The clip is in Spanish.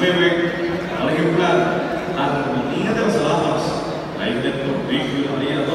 19 al ejemplar Armonía de las Lamas, la isla de María